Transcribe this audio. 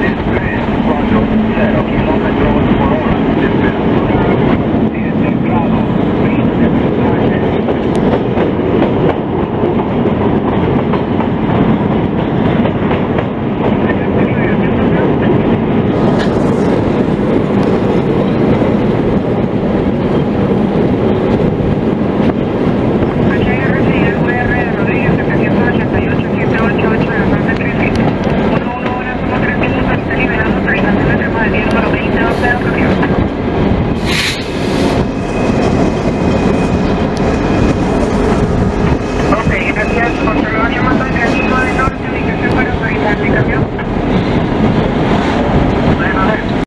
Despeso 0 km por hora. Temperatura 10 grados.